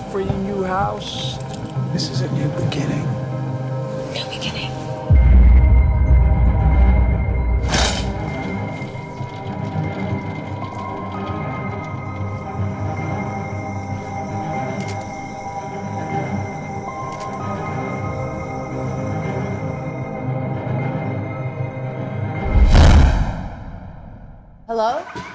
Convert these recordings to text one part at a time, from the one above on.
very new house. This is a new beginning. New beginning. Hello?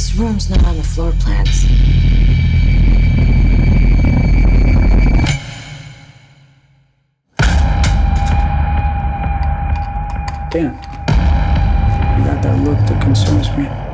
This room's not on the floor plans. Dan, you got that look that concerns me.